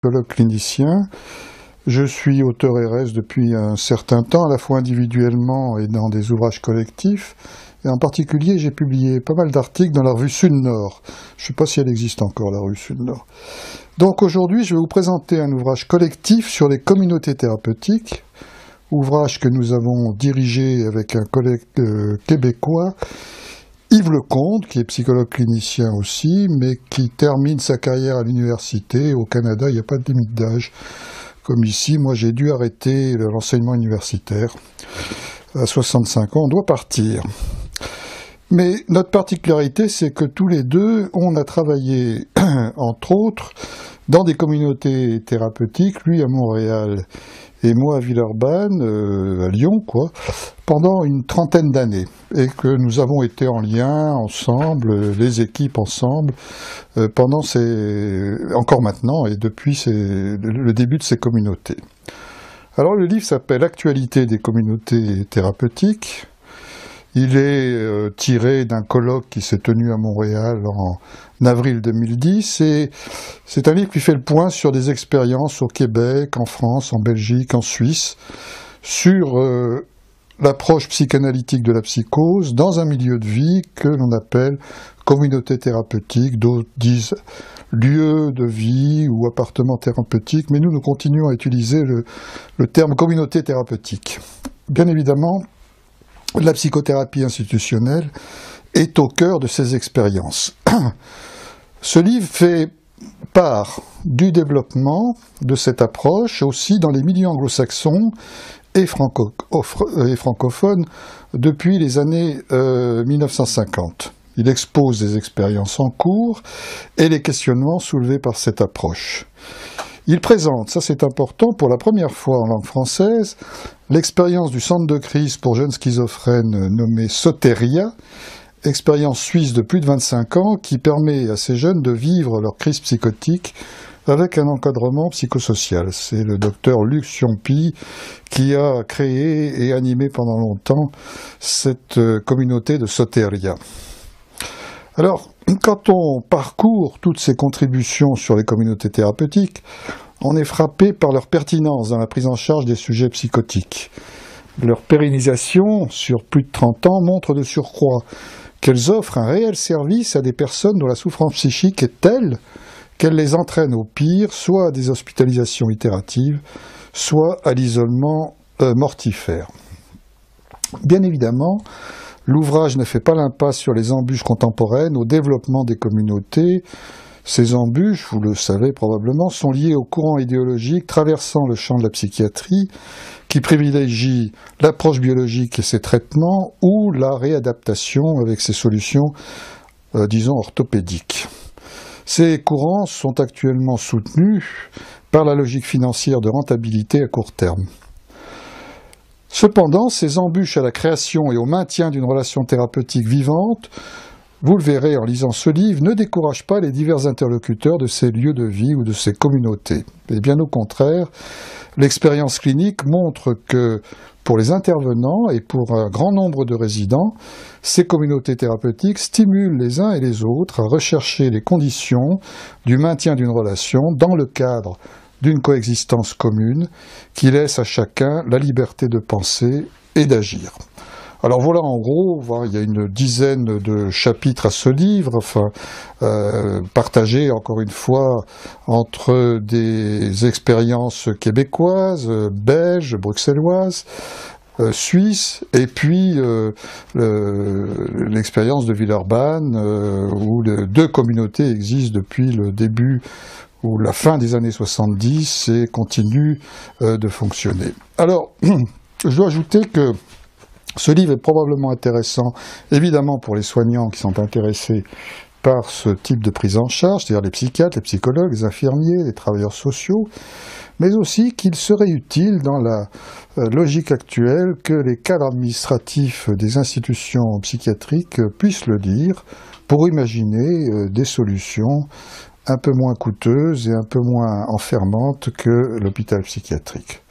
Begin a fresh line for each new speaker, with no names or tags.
psychologue clinicien. Je suis auteur RS depuis un certain temps, à la fois individuellement et dans des ouvrages collectifs. Et en particulier, j'ai publié pas mal d'articles dans la revue Sud-Nord. Je ne sais pas si elle existe encore, la revue Sud-Nord. Donc aujourd'hui, je vais vous présenter un ouvrage collectif sur les communautés thérapeutiques, ouvrage que nous avons dirigé avec un collègue euh, québécois Yves Lecomte, qui est psychologue clinicien aussi, mais qui termine sa carrière à l'université. Au Canada, il n'y a pas de limite d'âge. Comme ici, moi j'ai dû arrêter l'enseignement universitaire. À 65 ans, on doit partir. Mais notre particularité, c'est que tous les deux, on a travaillé, entre autres, dans des communautés thérapeutiques, lui à Montréal et moi à Villeurbanne, euh, à Lyon, quoi, pendant une trentaine d'années, et que nous avons été en lien ensemble, les équipes ensemble, euh, pendant ces, encore maintenant et depuis le début de ces communautés. Alors le livre s'appelle Actualité des communautés thérapeutiques. Il est euh, tiré d'un colloque qui s'est tenu à Montréal en avril 2010 et c'est un livre qui fait le point sur des expériences au Québec, en France, en Belgique, en Suisse, sur euh, l'approche psychanalytique de la psychose dans un milieu de vie que l'on appelle communauté thérapeutique, d'autres disent lieu de vie ou appartement thérapeutique, mais nous, nous continuons à utiliser le terme communauté thérapeutique. Bien évidemment, la psychothérapie institutionnelle est au cœur de ces expériences. Ce livre fait part du développement de cette approche aussi dans les milieux anglo-saxons et, francophones depuis les années 1950. Euh, Il expose des expériences en cours et les questionnements soulevés par cette approche. Il présente, ça c'est important, pour la première fois en langue française, l'expérience du centre de crise pour jeunes schizophrènes nommé Soteria, expérience suisse de plus de 25 ans qui permet à ces jeunes de vivre leur crise psychotique avec un encadrement psychosocial. C'est le docteur Luc Xiompi qui a créé et animé pendant longtemps cette euh, communauté de Soteria. Alors, quand on parcourt toutes ces contributions sur les communautés thérapeutiques, on est frappé par leur pertinence dans la prise en charge des sujets psychotiques. Leur pérennisation sur plus de 30 ans montre de surcroît qu'elles offrent un réel service à des personnes dont la souffrance psychique est telle qu'elle les entraîne au pire, soit à des hospitalisations itératives, soit à l'isolement euh, mortifère. Bien évidemment, l'ouvrage ne fait pas l'impasse sur les embûches contemporaines au développement des communautés. Ces embûches, vous le savez probablement, sont liées aux courants idéologiques traversant le champ de la psychiatrie qui privilégie l'approche biologique et ses traitements ou la réadaptation avec ses solutions, euh, disons, orthopédiques. Ces courants sont actuellement soutenus par la logique financière de rentabilité à court terme. Cependant, ces embûches à la création et au maintien d'une relation thérapeutique vivante vous le verrez en lisant ce livre, ne décourage pas les divers interlocuteurs de ces lieux de vie ou de ces communautés. Et bien au contraire, l'expérience clinique montre que pour les intervenants et pour un grand nombre de résidents, ces communautés thérapeutiques stimulent les uns et les autres à rechercher les conditions du maintien d'une relation dans le cadre d'une coexistence commune qui laisse à chacun la liberté de penser et d'agir. Alors voilà, en gros, il y a une dizaine de chapitres à ce livre, euh, partagés encore une fois entre des expériences québécoises, belges, bruxelloises, euh, suisses, et puis euh, l'expérience de Villeurbanne, où deux communautés existent depuis le début ou la fin des années 70 et continuent de fonctionner. Alors, je dois ajouter que ce livre est probablement intéressant, évidemment, pour les soignants qui sont intéressés par ce type de prise en charge, c'est-à-dire les psychiatres, les psychologues, les infirmiers, les travailleurs sociaux, mais aussi qu'il serait utile dans la euh, logique actuelle que les cadres administratifs des institutions psychiatriques puissent le lire pour imaginer euh, des solutions un peu moins coûteuses et un peu moins enfermantes que l'hôpital psychiatrique.